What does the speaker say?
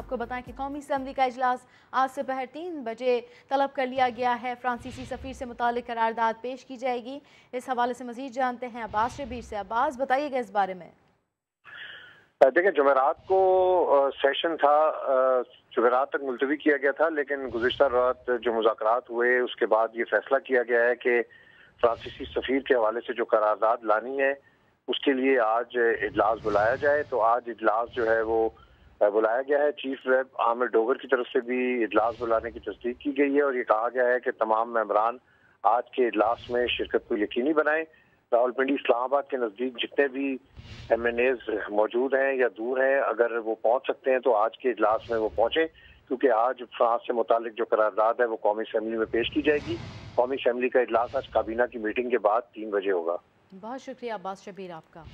आपको बताएँ कि कौमी असम्बली का इजलास आज दोपहर तीन बजे तलब कर लिया गया है। फ्रांसीसी सफ़ीर से मुतल करारदाद पेश की जाएगी। इस हवाले से मजीद जानते हैं अब्बास शबीर से। अब्बास, बताइएगा इस बारे में। देखिए, जमेरात को सेशन था जुमेरात तक मुलतवी किया गया था, लेकिन गुजशत रात जो मुजाकर हुए, उसके बाद ये फैसला किया गया है कि फ्रांसीसी सफ़ीर के हवाले से जो करारदाद लानी है, उसके लिए आज इजलास बुलाया जाए। तो आज इजलास जो है, वो बुलाया गया है। चीफ वेब आमिर डोगर की तरफ़ से भी इजलास बुलाने की तस्दीक की गई है और ये कहा गया है कि तमाम मेम्बरान आज के इजलास में शिरकत को यकीनी बनाएँ। रावलपिंडी इस्लामाबाद के नज़दीक जितने भी एम एन एज मौजूद हैं या दूर हैं, अगर वो पहुँच सकते हैं तो आज के इजलास में वो पहुँचे, क्योंकि आज फ्रांस से मुतालिक जो करारदाद है वो कौमी असम्बली में पेश की जाएगी। कौमी असम्बली का इजलास आज काबीना की मीटिंग के बाद तीन बजे होगा। बहुत शुक्रिया अब्बास शबीर आपका।